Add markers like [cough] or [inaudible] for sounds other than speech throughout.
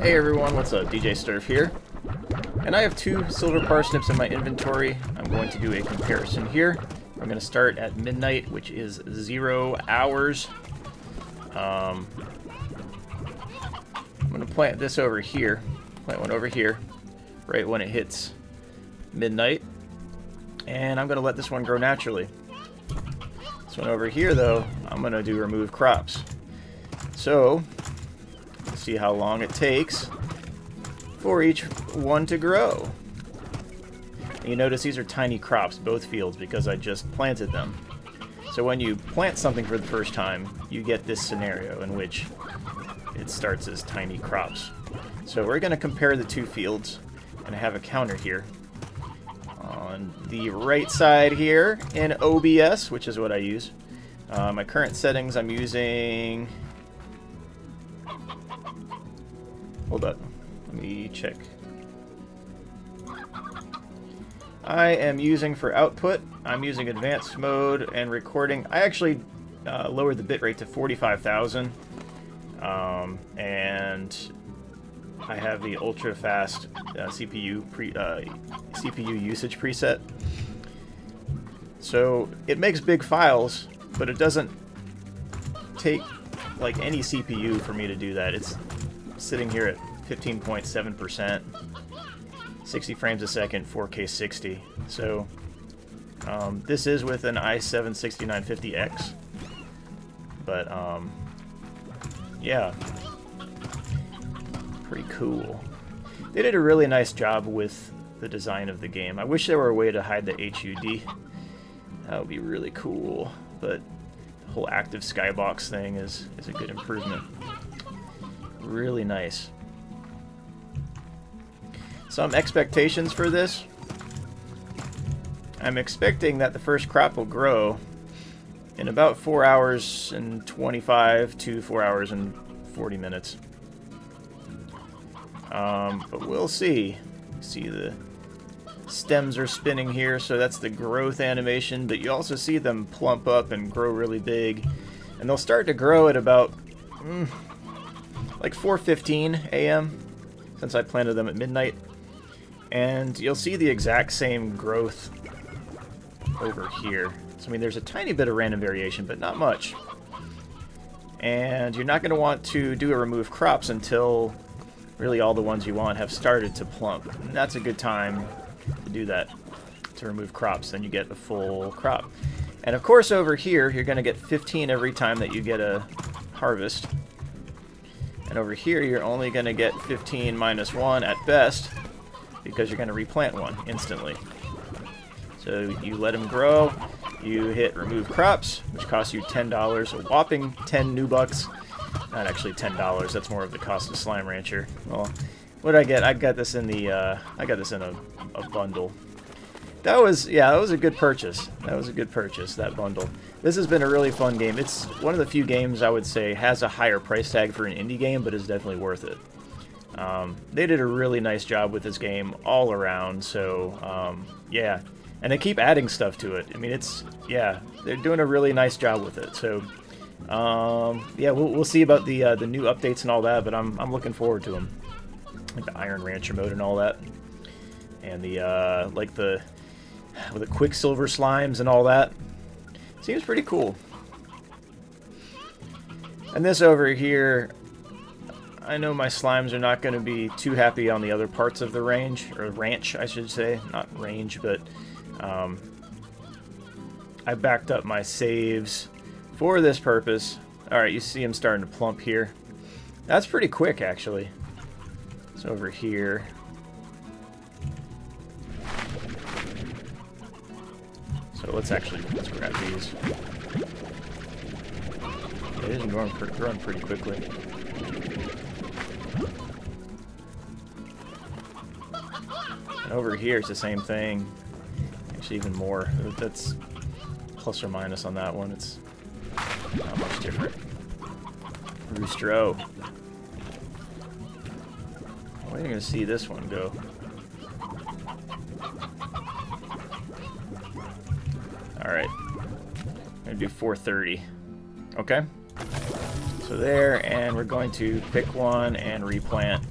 Hey everyone, what's up? DJ Sterf here. And I have two silver parsnips in my inventory. I'm going to do a comparison here. I'm going to start at midnight, which is zero hours. Um, I'm going to plant this over here. Plant one over here, right when it hits midnight. And I'm going to let this one grow naturally. This one over here, though, I'm going to do remove crops. So, see how long it takes for each one to grow. And you notice these are tiny crops, both fields, because I just planted them. So when you plant something for the first time, you get this scenario in which it starts as tiny crops. So we're going to compare the two fields, and have a counter here. On the right side here in OBS, which is what I use, uh, my current settings I'm using Hold up. Let me check. I am using for output, I'm using advanced mode and recording. I actually uh, lowered the bitrate to 45,000. Um, and I have the ultra fast uh, CPU pre uh, CPU usage preset. So it makes big files, but it doesn't take like any CPU for me to do that. It's sitting here at 15.7%, 60 frames a second, 4K 60. So um, this is with an i7-6950X, but um, yeah, pretty cool. They did a really nice job with the design of the game. I wish there were a way to hide the HUD. That would be really cool, but the whole active skybox thing is, is a good improvement really nice. Some expectations for this. I'm expecting that the first crop will grow in about 4 hours and 25 to 4 hours and 40 minutes. Um, but we'll see. See the stems are spinning here, so that's the growth animation, but you also see them plump up and grow really big. And they'll start to grow at about mm, like 4.15 a.m. since I planted them at midnight. And you'll see the exact same growth over here. So, I mean, there's a tiny bit of random variation, but not much. And you're not going to want to do a remove crops until really all the ones you want have started to plump. And that's a good time to do that, to remove crops. Then you get a full crop. And of course over here, you're going to get 15 every time that you get a harvest. And over here, you're only going to get 15 minus 1 at best, because you're going to replant one instantly. So you let them grow, you hit remove crops, which costs you $10, a whopping 10 Newbucks. Not actually $10, that's more of the cost of Slime Rancher. Well, what did I get? I got this in the, uh, I got this in a, a bundle. That was, yeah, that was a good purchase. That was a good purchase, that bundle. This has been a really fun game. It's one of the few games I would say has a higher price tag for an indie game, but is definitely worth it. Um, they did a really nice job with this game all around, so um, yeah. And they keep adding stuff to it. I mean, it's, yeah, they're doing a really nice job with it. So, um, yeah, we'll, we'll see about the uh, the new updates and all that, but I'm, I'm looking forward to them. Like the Iron Rancher mode and all that. And the, uh, like the, with the Quicksilver slimes and all that. Seems pretty cool. And this over here, I know my slimes are not going to be too happy on the other parts of the range, or ranch, I should say. Not range, but um, I backed up my saves for this purpose. Alright, you see them starting to plump here. That's pretty quick, actually. It's over here. Let's actually let's grab these. It is growing, growing pretty quickly. And over here it's the same thing. Actually even more. That's plus or minus on that one. It's not much different. Roostro. Where are you going to see this one go? Alright. I'm going to do 430. Okay. So there, and we're going to pick one and replant.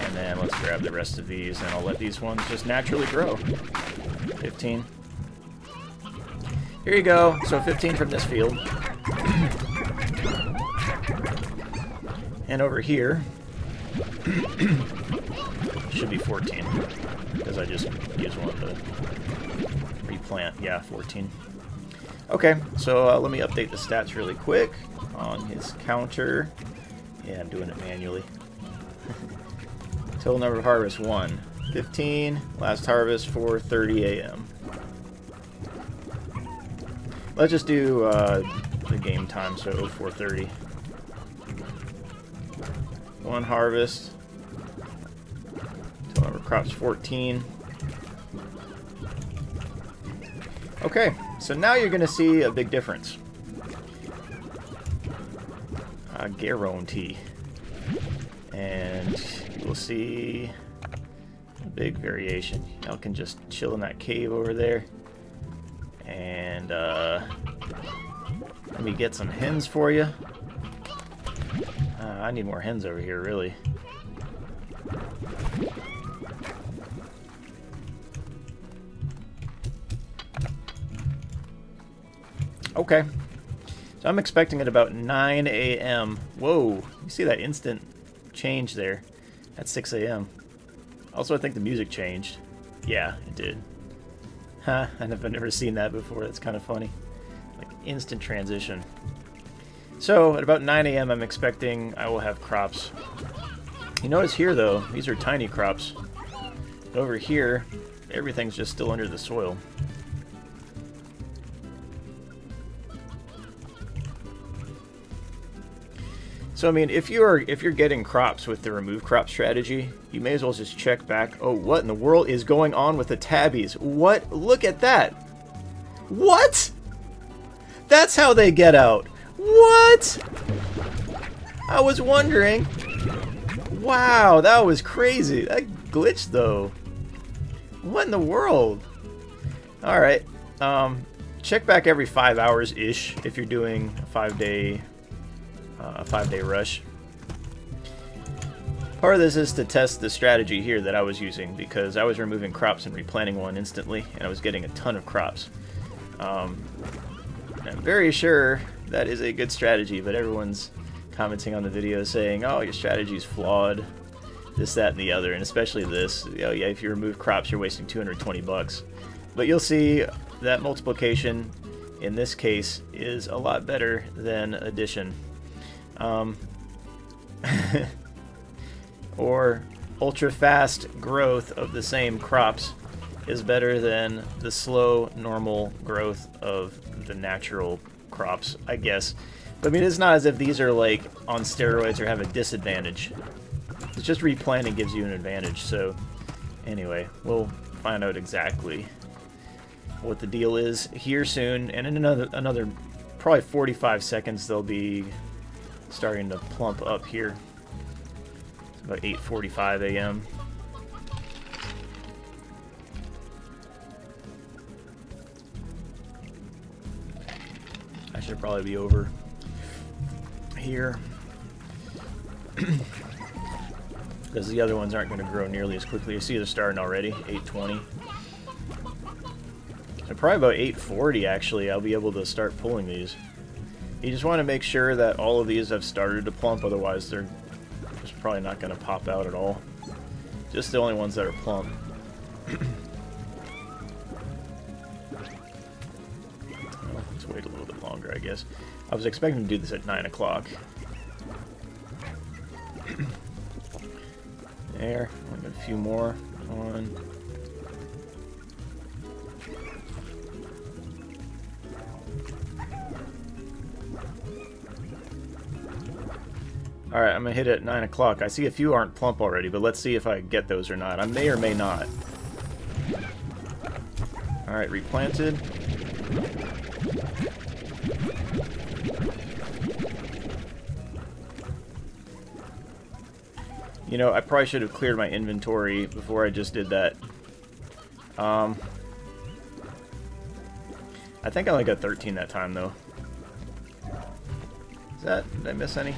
And then let's grab the rest of these, and I'll let these ones just naturally grow. 15. Here you go. So 15 from this field. [clears throat] and over here, [clears throat] should be 14, because I just used one to replant. Yeah, 14. Okay, so uh, let me update the stats really quick on his counter. Yeah, I'm doing it manually. [laughs] Total number of harvests, 1. 15, last harvest, 4.30 a.m. Let's just do uh, the game time, so 4.30. One harvest. Total number of crops, 14. Okay, so now you're going to see a big difference. Uh, guarantee. And you will see a big variation. Y'all can just chill in that cave over there. And uh, let me get some hens for you. Uh, I need more hens over here, really. Okay. So I'm expecting at about 9 a.m. Whoa, you see that instant change there at 6 a.m. Also, I think the music changed. Yeah, it did. Huh, I've never seen that before. That's kind of funny. Like, instant transition. So, at about 9 a.m., I'm expecting I will have crops. You notice here, though, these are tiny crops. over here, everything's just still under the soil. So I mean, if you're if you're getting crops with the remove crop strategy, you may as well just check back. Oh, what in the world is going on with the tabbies? What? Look at that. What? That's how they get out. What? I was wondering. Wow, that was crazy. That glitched though. What in the world? All right. Um, check back every five hours ish if you're doing a five day uh, a five-day rush. Part of this is to test the strategy here that I was using because I was removing crops and replanting one instantly and I was getting a ton of crops. Um, I'm very sure that is a good strategy, but everyone's commenting on the video saying, oh, your strategy is flawed, this, that, and the other, and especially this. You know, yeah, if you remove crops, you're wasting 220 bucks. But you'll see that multiplication in this case is a lot better than addition. Um, [laughs] or ultra fast growth of the same crops is better than the slow normal growth of the natural crops, I guess. But I mean, it's not as if these are like on steroids or have a disadvantage. It's just replanting gives you an advantage. So anyway, we'll find out exactly what the deal is here soon. And in another another probably 45 seconds, they'll be starting to plump up here. It's about 8.45 a.m. I should probably be over here. [clears throat] Because the other ones aren't going to grow nearly as quickly. You see they're starting already, 820. So probably about 840 actually, I'll be able to start pulling these. You just want to make sure that all of these have started to plump, otherwise they're just probably not going to pop out at all. Just the only ones that are plump. [coughs] let's wait a little bit longer, I guess. I was expecting to do this at 9 o'clock. [coughs] there, a few more on. Alright, I'm gonna hit it at 9 o'clock. I see a few aren't plump already, but let's see if I get those or not. I may or may not. Alright, replanted. You know, I probably should have cleared my inventory before I just did that. Um, I think I only got 13 that time, though. Is that... Did I miss any?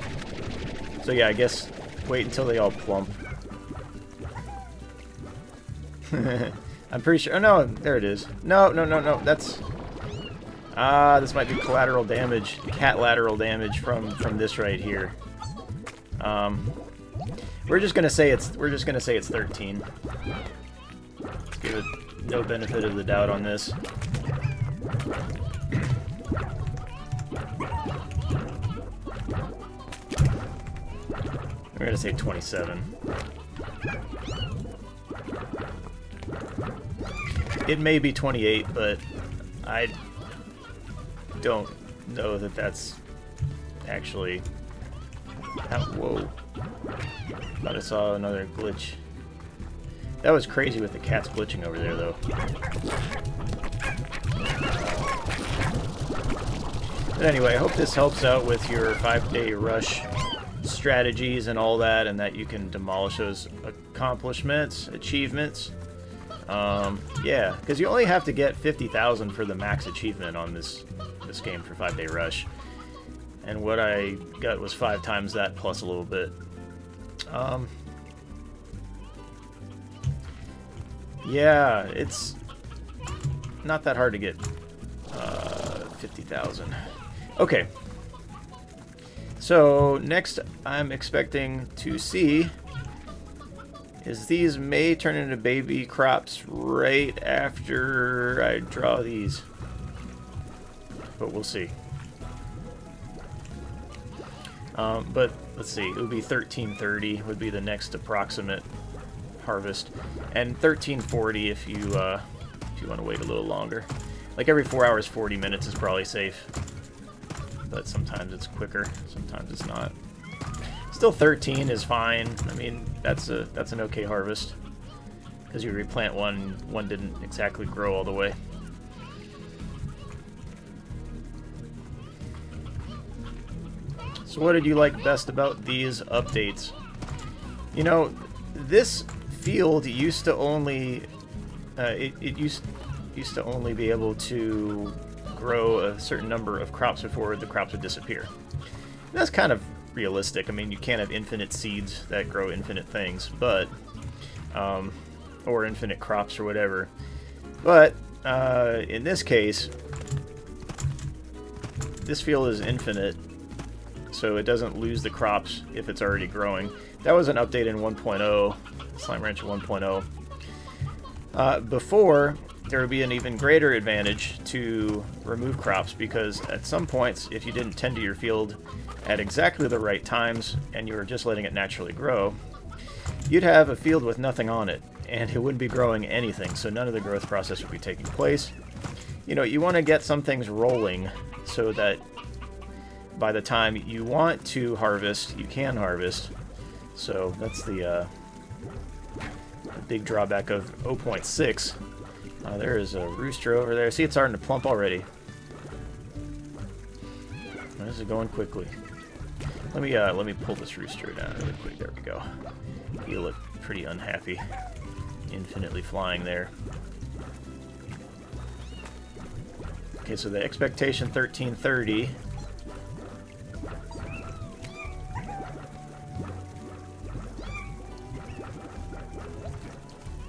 So yeah, I guess wait until they all plump. [laughs] I'm pretty sure. Oh, no, there it is. No, no, no, no. That's... Ah, this might be collateral damage, cat lateral damage from from this right here. Um, we're just gonna say it's we're just gonna say it's 13. Let's give it no benefit of the doubt on this. We're gonna say 27. It may be 28, but I don't know that that's actually... How, whoa. Thought I saw another glitch. That was crazy with the cats glitching over there, though. But anyway, I hope this helps out with your five-day rush strategies and all that, and that you can demolish those accomplishments, achievements. Um, yeah, because you only have to get 50,000 for the max achievement on this this game for Five Day Rush. And what I got was five times that plus a little bit. Um, yeah, it's not that hard to get uh, 50,000. Okay. So, next I'm expecting to see is these may turn into baby crops right after I draw these. But we'll see. Um, but let's see, it would be 1330 would be the next approximate harvest, and 1340 if you uh, if you want to wait a little longer. Like every four hours, 40 minutes is probably safe, but sometimes it's quicker, sometimes it's not. Still 13 is fine. I mean, that's a that's an okay harvest. Because you replant one, one didn't exactly grow all the way. So what did you like best about these updates? You know, this field used to only uh, it, it used used to only be able to grow a certain number of crops before the crops would disappear. And that's kind of realistic. I mean, you can't have infinite seeds that grow infinite things, but um, or infinite crops or whatever. But uh, in this case, this field is infinite, so it doesn't lose the crops if it's already growing. That was an update in 1.0, Slime Rancher 1.0. Uh, before, there would be an even greater advantage to remove crops because at some points, if you didn't tend to your field at exactly the right times and you were just letting it naturally grow, you'd have a field with nothing on it and it wouldn't be growing anything, so none of the growth process would be taking place. You know, you want to get some things rolling so that by the time you want to harvest, you can harvest. So that's the, uh, the big drawback of 0.6. Uh, there is a rooster over there. See, it's starting to plump already. This is going quickly. Let me uh, let me pull this rooster down really quick. There we go. You look pretty unhappy. Infinitely flying there. Okay, so the expectation 1330.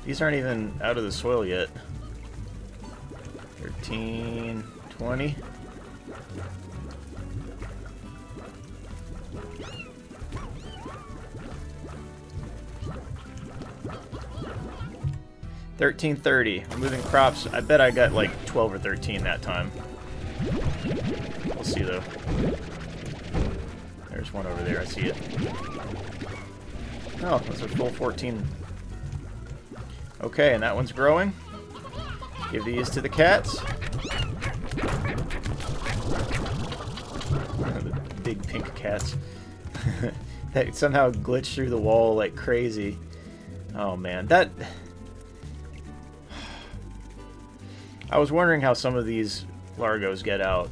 These aren't even out of the soil yet. 13, 20. Thirteen thirty. Removing crops. I bet I got like twelve or thirteen that time. We'll see though. There's one over there. I see it. Oh, that's a full fourteen. Okay, and that one's growing. Give these to the cats. Big pink cats. [laughs] that somehow glitched through the wall like crazy. Oh man, that... I was wondering how some of these Largos get out.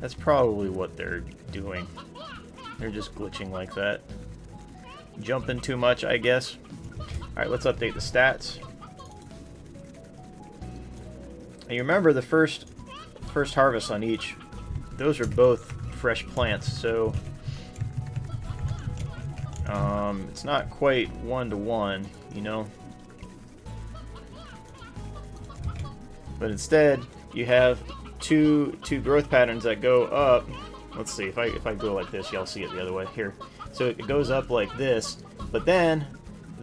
That's probably what they're doing. They're just glitching like that. Jumping too much, I guess. Alright, let's update the stats. And you remember the first first harvest on each, those are both fresh plants, so um, it's not quite one to one, you know. But instead, you have two two growth patterns that go up. Let's see if I if I go like this, y'all see it the other way here. So it goes up like this, but then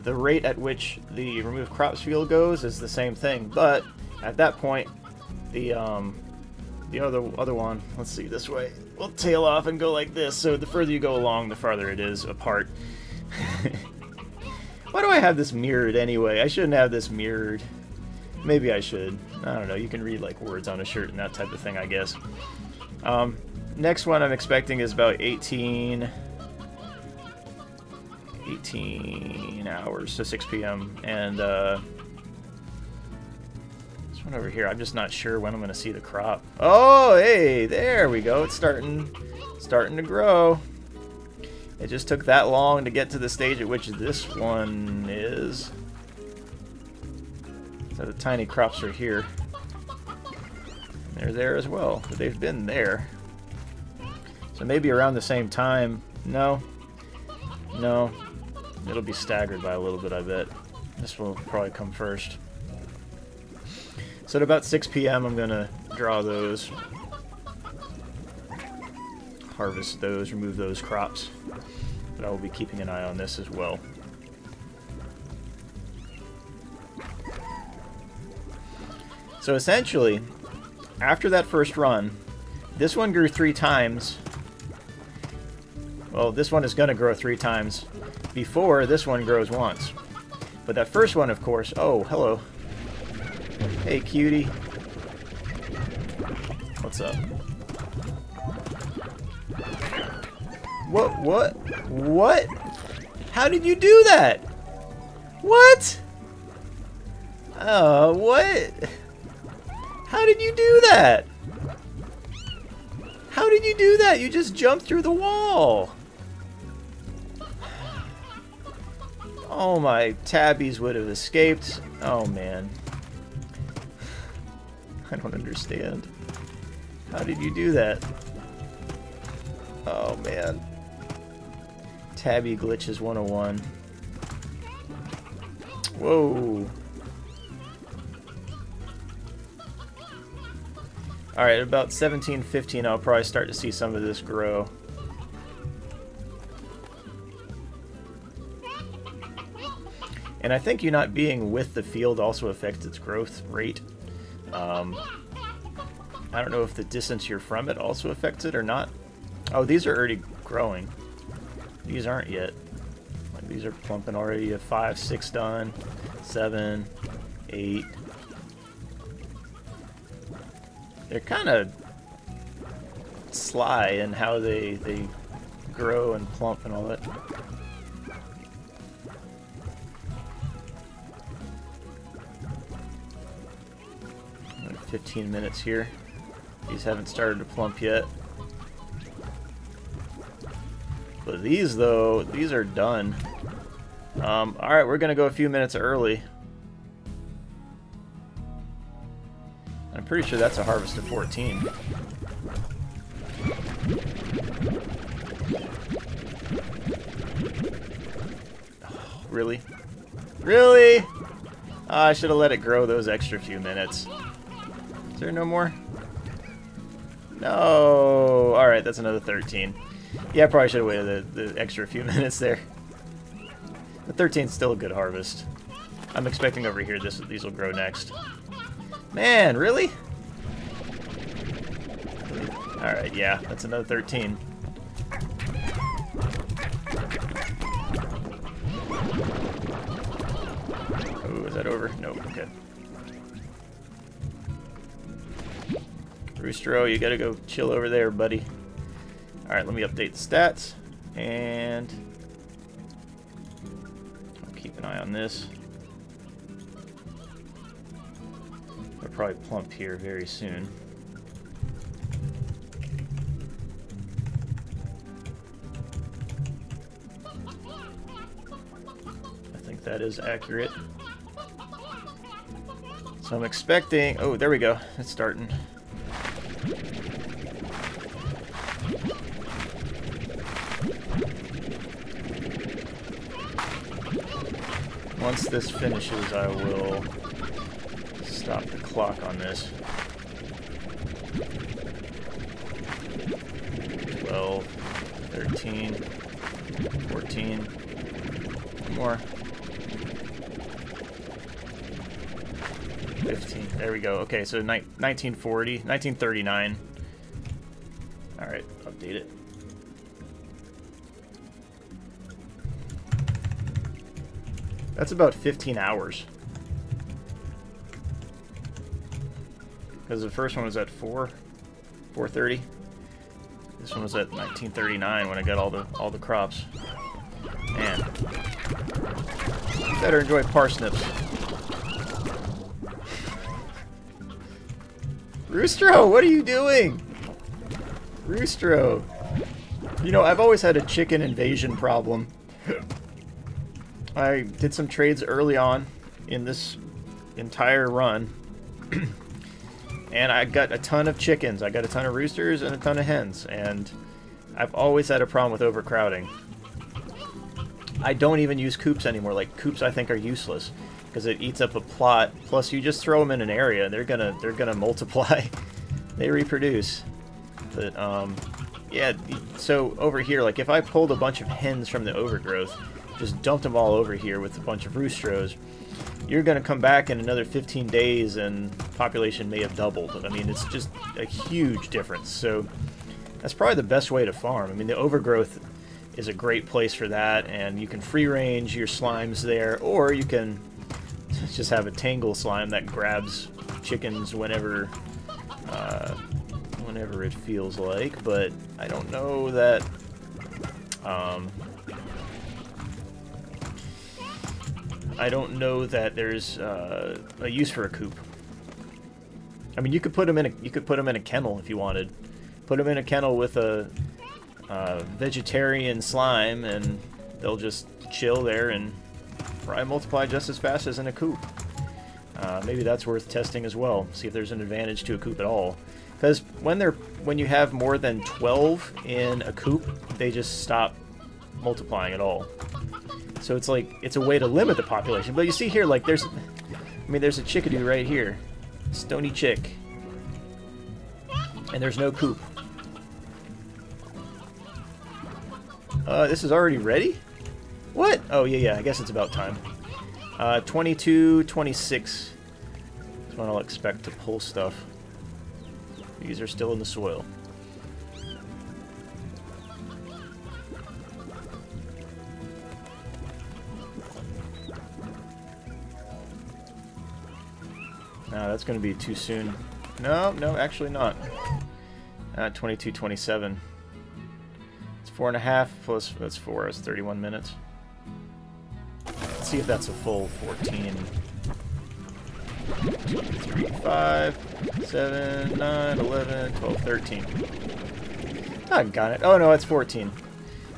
the rate at which the remove crops field goes is the same thing. But at that point, the um, the other other one, let's see this way, We'll tail off and go like this. So the further you go along, the farther it is apart. [laughs] Why do I have this mirrored anyway? I shouldn't have this mirrored. Maybe I should. I don't know. You can read like words on a shirt and that type of thing, I guess. Um, next one I'm expecting is about 18, 18 hours to 6 p.m. And uh, one over here, I'm just not sure when I'm going to see the crop. Oh, hey, there we go. It's starting, starting to grow. It just took that long to get to the stage at which this one is. So the tiny crops are here. They're there as well, but they've been there. So maybe around the same time. No. No. It'll be staggered by a little bit, I bet. This will probably come first. So at about 6 p.m. I'm going to draw those. Harvest those, remove those crops. But I will be keeping an eye on this as well. So essentially, after that first run, this one grew three times. Well, this one is going to grow three times before this one grows once. But that first one, of course... Oh, hello. Hey, cutie. What's up? What? What? What? How did you do that? What? Oh, what? How did you do that? How did you do that? You just jumped through the wall. [sighs] Oh, my tabbies would have escaped. Oh, man. [laughs] I don't understand. How did you do that? Oh, man. Tabby glitches 101. Whoa. Alright, about 17, 15, I'll probably start to see some of this grow. And I think you not being with the field also affects its growth rate. Um, I don't know if the distance you're from it also affects it or not. Oh, these are already growing. These aren't yet. Like, these are plumping already. Five, six done, seven, eight, they're kind of sly in how they they grow and plump and all that. 15 minutes here. These haven't started to plump yet. But these, though, these are done. Um, Alright, we're going to go a few minutes early. I'm pretty sure that's a harvest of 14. Oh, really? Really? Oh, I should have let it grow those extra few minutes. Is there no more? No. Alright, that's another 13. Yeah, I probably should have waited the, the extra few [laughs] minutes there. The 13 is still a good harvest. I'm expecting over here this these will grow next. Man, really? Alright, yeah, that's another 13. Roostero, you gotta go chill over there, buddy. Alright, let me update the stats. And... I'll keep an eye on this. They'll probably plump here very soon. I think that is accurate. So I'm expecting... Oh, there we go. It's starting. Once this finishes, I will stop the clock on this. 12, 13, 14, one more. 15, there we go. Okay, so 1940, 1939. That's about 15 hours. Because the first one was at 4, 4.30. This one was at 1939 when I got all the all the crops. Man, better enjoy parsnips. [laughs] Roostro, what are you doing? Roostro. You know, I've always had a chicken invasion problem. [laughs] I did some trades early on in this entire run. [clears throat] and I got a ton of chickens. I got a ton of roosters and a ton of hens, and I've always had a problem with overcrowding. I don't even use coops anymore. Like coops, I think are useless because it eats up a plot. Plus, you just throw them in an area, they're gonna they're gonna [laughs] multiply. they reproduce. But um, yeah. So over here, like if I pulled a bunch of hens from the overgrowth, just dumped them all over here with a bunch of roostros you're going to come back in another 15 days and population may have doubled. I mean, it's just a huge difference. So that's probably the best way to farm. I mean, the overgrowth is a great place for that, and you can free range your slimes there, or you can just have a tangle slime that grabs chickens whenever uh, whenever it feels like. But I don't know that. Um, I don't know that there's uh, a use for a coop. I mean, you could put them in a you could put them in a kennel if you wanted. Put them in a kennel with a uh, vegetarian slime, and they'll just chill there and probably multiply just as fast as in a coop. Uh, maybe that's worth testing as well. See if there's an advantage to a coop at all. Because when they're when you have more than 12 in a coop, they just stop multiplying at all. So it's like, it's a way to limit the population. But you see here, like, there's, I mean, there's a chickadee right here. Stony chick. And there's no coop. Uh, this is already ready? What? Oh, yeah, yeah, I guess it's about time. Uh, 22, 26 is when I'll expect to pull stuff. These are still in the soil. No, that's going to be too soon. No, no, actually not. Uh, 22, 27. It's four and a half plus, that's four, that's 31 minutes. Let's see if that's a full 14. 3, 5, 7, 9, 11, 12, 13. I've got it. Oh, no, it's 14.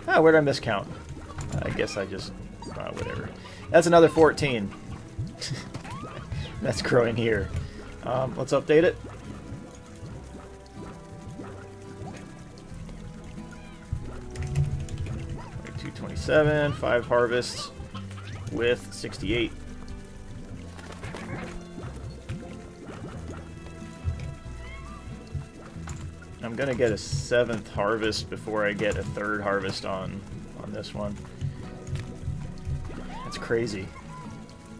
Ah, where did I miscount? I guess I just... Uh, whatever. That's another 14. [laughs] that's growing here. Um, let's update it. Two twenty-seven, five harvests with sixty-eight. I'm gonna get a seventh harvest before I get a third harvest on on this one. That's crazy.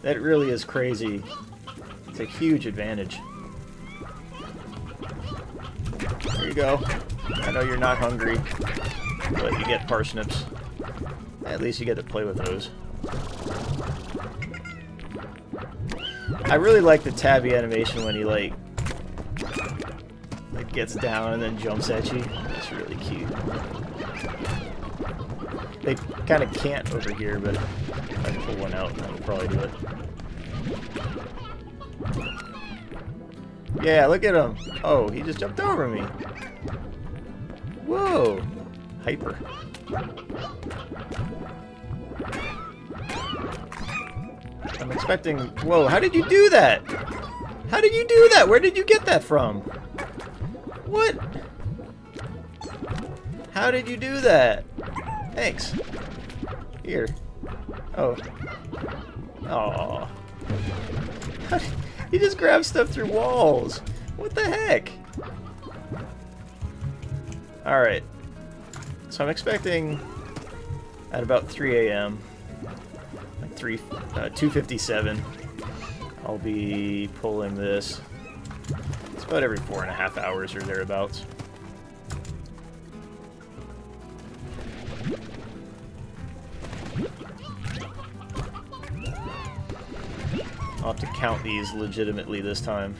That really is crazy it's a huge advantage. There you go. I know you're not hungry, but you get parsnips. At least you get to play with those. I really like the tabby animation when he like like gets down and then jumps at you. It's really cute. They kind of can't over here, but I can pull one out and that'll probably do it. Yeah, look at him. Oh, he just jumped over me. Whoa. Hyper. I'm expecting... Whoa, how did you do that? How did you do that? Where did you get that from? What? How did you do that? Thanks. Here. Oh. Oh. He just grabs stuff through walls. What the heck? Alright. So I'm expecting at about 3 a.m. Like 3, uh, 257. I'll be pulling this. It's about every four and a half hours or thereabouts. I'll have to count these legitimately this time.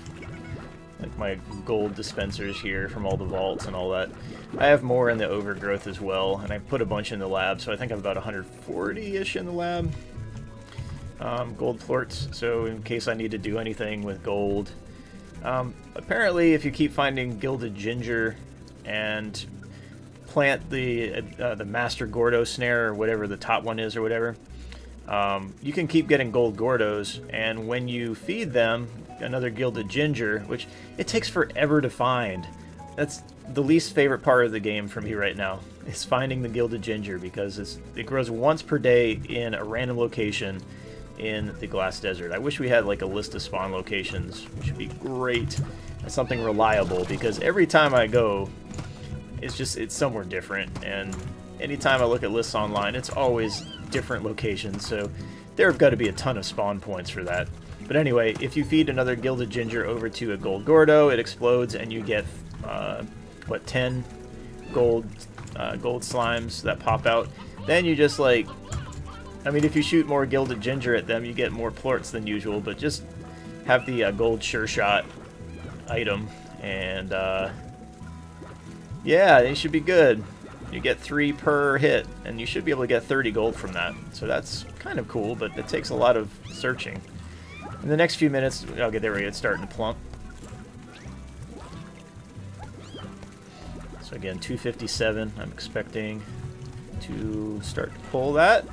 Like my gold dispensers here from all the vaults and all that. I have more in the overgrowth as well, and I put a bunch in the lab, so I think I have about 140-ish in the lab. Um, gold plorts, so in case I need to do anything with gold. Um, apparently, if you keep finding gilded ginger and plant the uh, the Master Gordo snare, or whatever the top one is, or whatever, um, you can keep getting gold Gordos, and when you feed them another gilded ginger, which it takes forever to find. That's the least favorite part of the game for me right now, is finding the gilded ginger, because it grows once per day in a random location in the Glass Desert. I wish we had like a list of spawn locations, which would be great. And something reliable, because every time I go, it's just, it's somewhere different, and anytime I look at lists online, it's always different locations, so there have got to be a ton of spawn points for that. But anyway, if you feed another Gilded Ginger over to a Gold Gordo, it explodes and you get, uh, what, 10 gold, uh, gold slimes that pop out. Then you just, like, I mean, if you shoot more Gilded Ginger at them, you get more plorts than usual, but just have the uh, Gold Sure Shot item, and, uh, yeah, they should be good. You get three per hit, and you should be able to get 30 gold from that. So that's kind of cool, but it takes a lot of searching. In the next few minutes, okay, there we go, it's starting to plump. So again, 257, I'm expecting to start to pull that.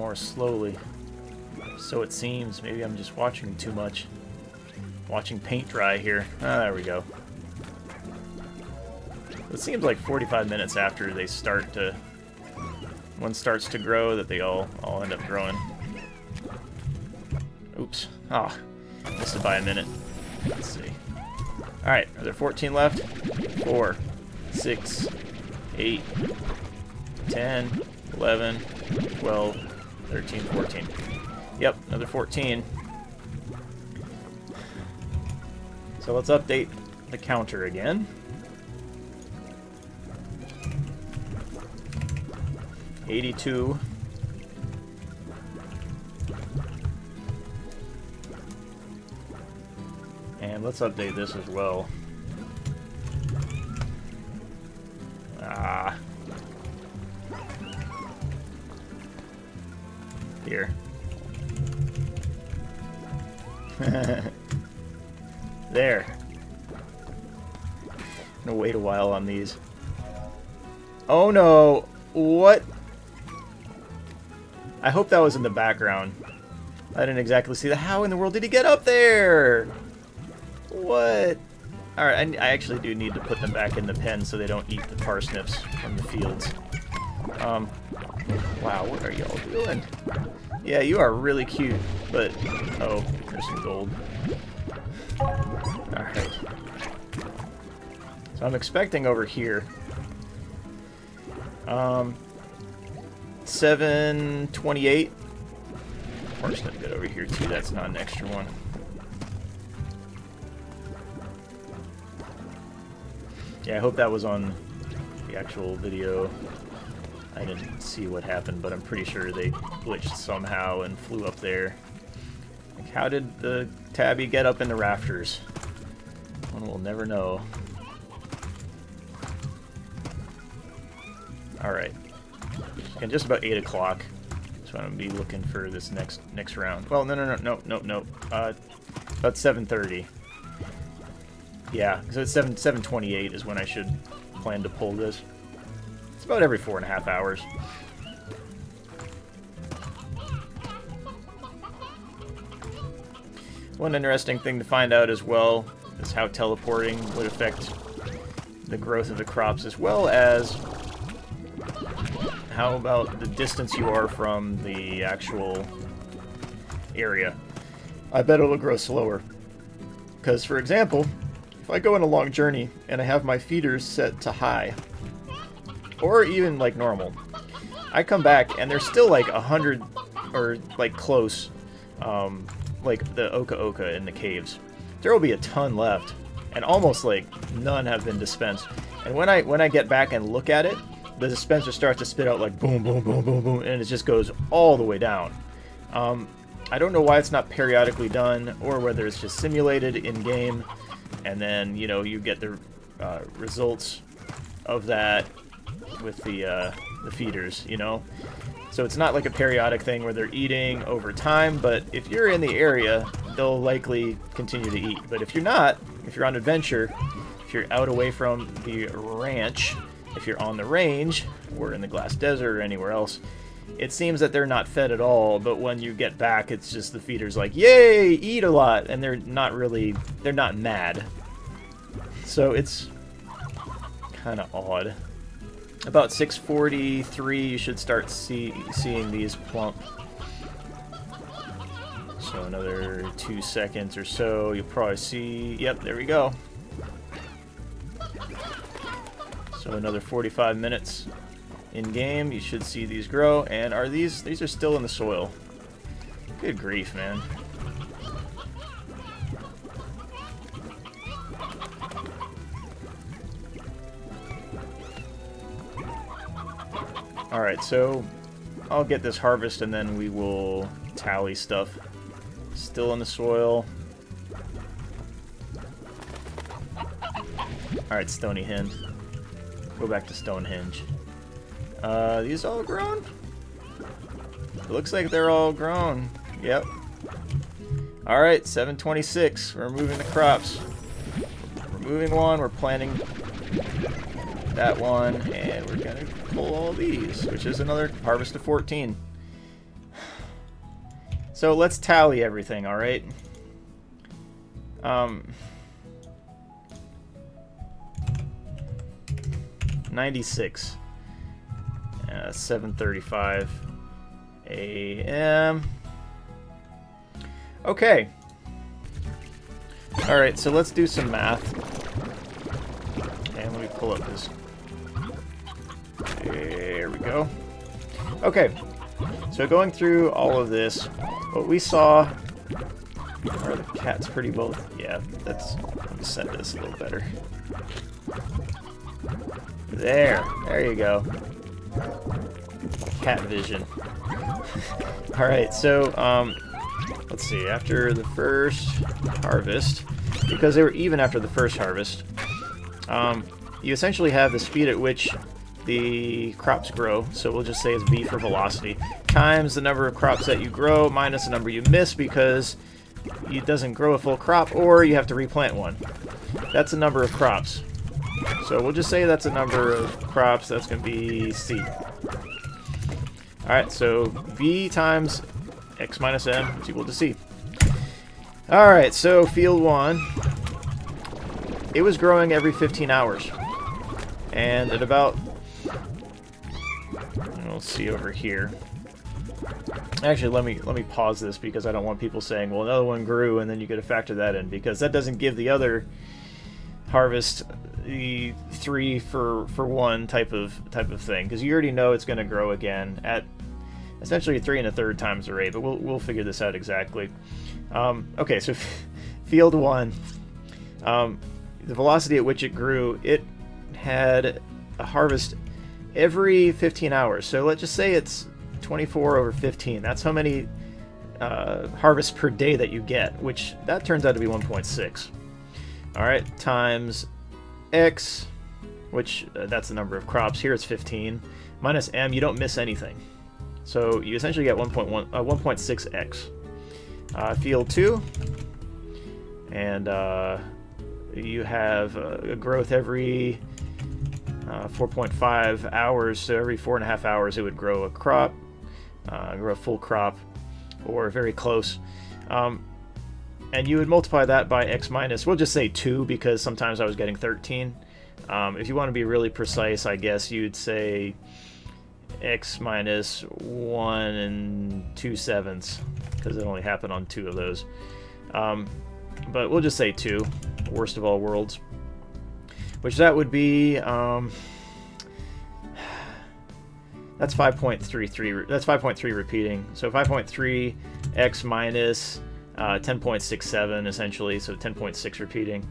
More slowly. So it seems. Maybe I'm just watching too much. Watching paint dry here. Ah, there we go. It seems like 45 minutes after they start to... One starts to grow that they all, all end up growing. Oops. Ah, missed it by a minute. Let's see. Alright, are there 14 left? 4, 6, 8, 10, 11, 12, 13, 14. Yep, another 14. So let's update the counter again. Eighty-two. And let's update this as well. Here. [laughs] there. I'm gonna wait a while on these. Oh no! What? I hope that was in the background. I didn't exactly see that. How in the world did he get up there? What? Alright, I, I, actually do need to put them back in the pen so they don't eat the parsnips from the fields. Um, wow, what are y'all doing? Yeah, you are really cute, but... Oh, there's some gold. Alright. So I'm expecting over here. Um, 728. Of course, let me get over here too. That's not an extra one. Yeah, I hope that was on the actual video. I didn't see what happened, but I'm pretty sure they glitched somehow and flew up there. Like, how did the tabby get up in the rafters? One will never know. Alright. And just about 8 o'clock. So I'm going to be looking for this next next round. Well, no, no, no, no, no, no. Uh, about 7.30. Yeah, so it's 7, 7.28 is when I should plan to pull this. About every four and a half hours. One interesting thing to find out as well is how teleporting would affect the growth of the crops as well as how about the distance you are from the actual area. I bet it'll grow slower. Because, for example, if I go on a long journey and I have my feeders set to high, or even like normal, I come back and there's still like a hundred or like close, um, like the Oca Oca in the caves. There will be a ton left, and almost like none have been dispensed. And when I when I get back and look at it, the dispenser starts to spit out like boom, boom, boom, boom, boom, and it just goes all the way down. Um, I don't know why it's not periodically done, or whether it's just simulated in-game, and then, you know, you get the uh, results of that with the, uh, the feeders, you know? So it's not like a periodic thing where they're eating over time, but if you're in the area, they'll likely continue to eat. But if you're not, if you're on adventure, if you're out away from the ranch, if you're on the range, or in the glass desert or anywhere else, it seems that they're not fed at all, but when you get back, it's just the feeder's like, yay, eat a lot, and they're not really, they're not mad. So it's kind of odd. About 643, you should start see, seeing these plump. So another two seconds or so, you'll probably see, yep, there we go. So another 45 minutes in game. You should see these grow. And are these, these are still in the soil. Good grief, man. Alright, so I'll get this harvest and then we will tally stuff. Still in the soil. Alright, Stony Hen. Go back to Stonehenge. Uh, these all grown? It looks like they're all grown. Yep. Alright, 726. We're moving the crops. We're moving one. We're planting that one. And we're to pull all these, which is another harvest of 14. So let's tally everything, alright? Um... 96. Uh, 7.35 a.m. Okay. Alright, so let's do some math. And let me pull up this. There we go. Okay. So going through all of this, what we saw... Are the cats pretty both? Yeah, that's... Let me set this a little better. There. There you go. Cat vision. [laughs] Alright, so, um, let's see, after the first harvest, because they were even after the first harvest, um, you essentially have the speed at which the crops grow, so we'll just say it's V for velocity, times the number of crops that you grow minus the number you miss because it doesn't grow a full crop or you have to replant one. That's the number of crops. So we'll just say that's a number of crops. That's going to be C. Alright, so V times X minus M is equal to C. Alright, so field 1. It was growing every 15 hours. And at about... We'll see over here. Actually, let me let me pause this because I don't want people saying, well, another one grew, and then you got to factor that in, because that doesn't give the other harvest the three for for one type of type of thing because you already know it's going to grow again at essentially three and a third times the rate but we'll, we'll figure this out exactly um, okay so [laughs] field one um, the velocity at which it grew it had a harvest every 15 hours so let's just say it's 24 over 15 that's how many uh, harvests per day that you get which that turns out to be 1.6 all right times x, which uh, that's the number of crops. Here it's 15. Minus m, you don't miss anything. So you essentially get 1.1, uh, 1.6x. Uh, field 2, and uh, you have uh, a growth every uh, 4.5 hours, so every four and a half hours it would grow a crop, uh, grow a full crop, or very close. Um, and you would multiply that by x minus, we'll just say 2 because sometimes I was getting 13. Um, if you want to be really precise, I guess you'd say x minus 1 and 2 sevenths because it only happened on two of those. Um, but we'll just say 2, worst of all worlds. Which that would be... Um, that's 5.33. That's 5.3 repeating. So 5.3 x minus uh, 10.67 essentially, so 10.6 repeating,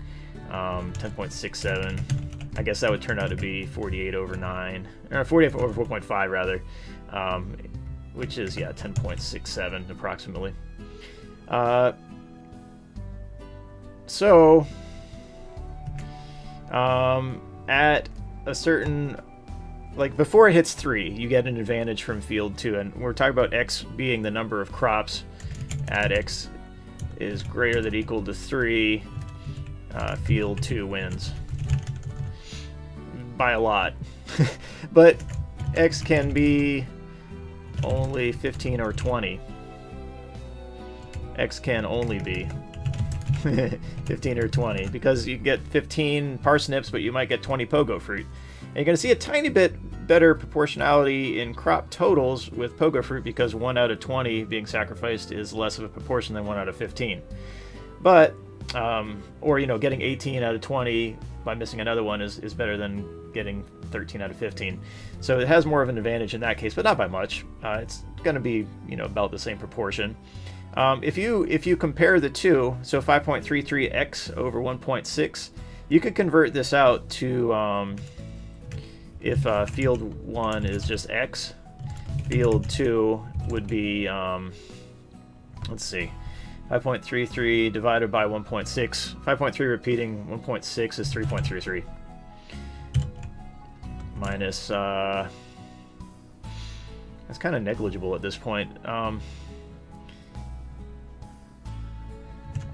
um, 10.67. I guess that would turn out to be 48 over 9, or 48 over 4.5 rather, um, which is, yeah, 10.67 approximately. Uh, so, um, at a certain like before it hits three, you get an advantage from field two, and we're talking about x being the number of crops at x is greater than equal to three. Uh, field two wins by a lot, [laughs] but x can be only 15 or 20. X can only be [laughs] 15 or 20 because you get 15 parsnips, but you might get 20 pogo fruit. And you're going to see a tiny bit better proportionality in crop totals with pogo fruit because 1 out of 20 being sacrificed is less of a proportion than 1 out of 15. But, um, or, you know, getting 18 out of 20 by missing another one is, is better than getting 13 out of 15. So it has more of an advantage in that case, but not by much. Uh, it's going to be, you know, about the same proportion. Um, if you if you compare the two, so 5.33x over 1.6, you could convert this out to um, if uh, field 1 is just x, field 2 would be, um, let's see, 5.33 divided by 1.6. 5.3 repeating 1.6 is 3.33. Minus, uh, that's kind of negligible at this point. Um,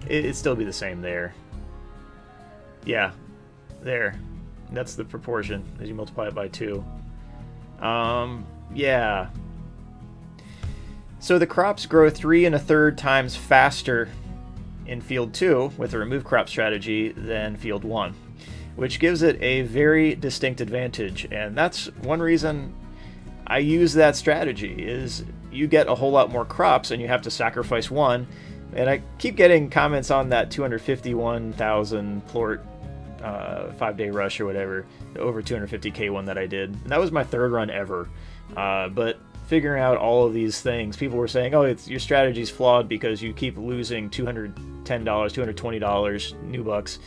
it'd still be the same there. Yeah, there. That's the proportion as you multiply it by 2. Um, yeah. So the crops grow three and a third times faster in field 2 with a remove crop strategy than field 1, which gives it a very distinct advantage. And that's one reason I use that strategy is you get a whole lot more crops and you have to sacrifice one. And I keep getting comments on that 251,000 plort uh, five day rush or whatever, the over 250k one that I did. And that was my third run ever. Uh, but figuring out all of these things, people were saying, "Oh, it's your strategy's flawed because you keep losing $210, $220 Newbucks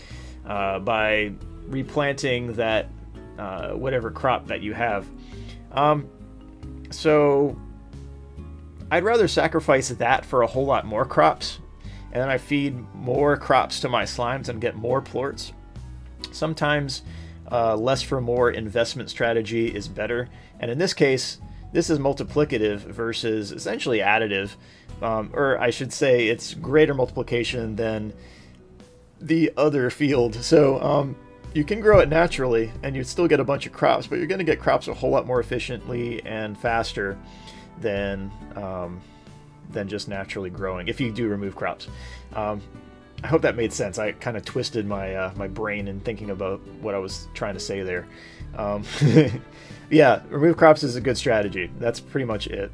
uh, by replanting that uh, whatever crop that you have." Um, so I'd rather sacrifice that for a whole lot more crops, and then I feed more crops to my slimes and get more plorts Sometimes uh, less for more investment strategy is better. And in this case, this is multiplicative versus essentially additive. Um, or I should say it's greater multiplication than the other field. [laughs] So um, you can grow it naturally and you'd still get a bunch of crops, but you're going to get crops a whole lot more efficiently and faster than um, than just naturally growing if you do remove crops. Um, I hope that made sense. I kind of twisted my uh, my brain in thinking about what I was trying to say there. Um, [laughs] yeah, remove crops is a good strategy. That's pretty much it.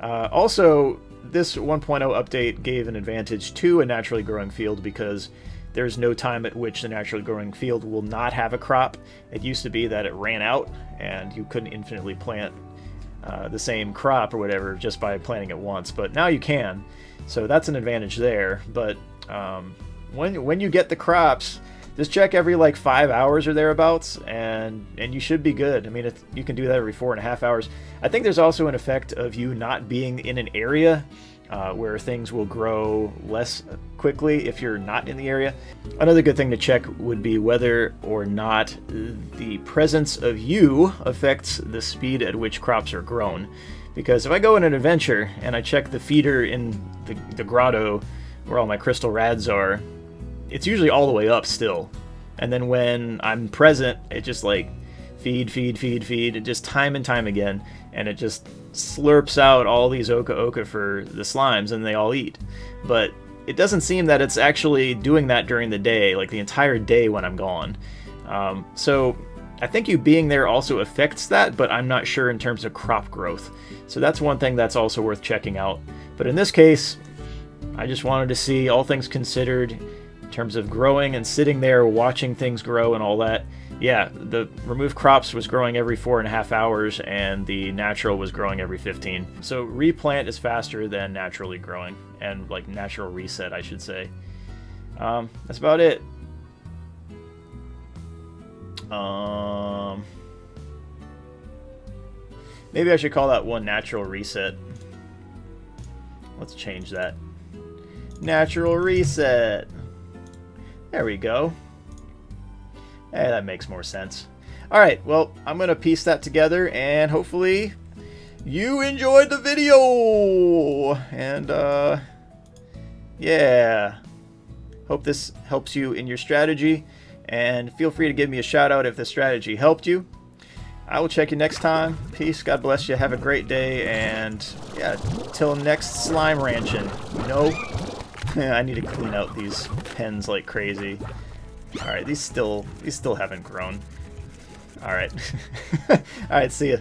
Uh, also, this 1.0 update gave an advantage to a naturally growing field because there's no time at which the naturally growing field will not have a crop. It used to be that it ran out and you couldn't infinitely plant uh, the same crop or whatever just by planting it once, but now you can. So that's an advantage there. But um, when when you get the crops, just check every like five hours or thereabouts, and and you should be good. I mean, you can do that every four and a half hours. I think there's also an effect of you not being in an area uh, where things will grow less quickly if you're not in the area. Another good thing to check would be whether or not the presence of you affects the speed at which crops are grown. Because if I go in an adventure and I check the feeder in the, the grotto where all my crystal rads are, it's usually all the way up still. And then when I'm present, it just like feed, feed, feed, feed, just time and time again, and it just slurps out all these oca oca for the slimes, and they all eat. But it doesn't seem that it's actually doing that during the day, like the entire day when I'm gone. Um, so I think you being there also affects that, but I'm not sure in terms of crop growth. So that's one thing that's also worth checking out. But in this case, I just wanted to see all things considered in terms of growing and sitting there watching things grow and all that. Yeah, the remove crops was growing every four and a half hours, and the natural was growing every 15. So replant is faster than naturally growing, and like natural reset, I should say. Um, that's about it. Um, maybe I should call that one natural reset. Let's change that. Natural reset. There we go. Hey, that makes more sense. Alright, well, I'm going to piece that together, and hopefully you enjoyed the video! And, uh, yeah. Hope this helps you in your strategy, and feel free to give me a shout out if the strategy helped you. I will check you next time. Peace, God bless you, have a great day, and, yeah, till next slime ranching. No. [laughs] I need to clean out these pens like crazy. Alright, these still these still haven't grown. Alright. [laughs] Alright, see ya.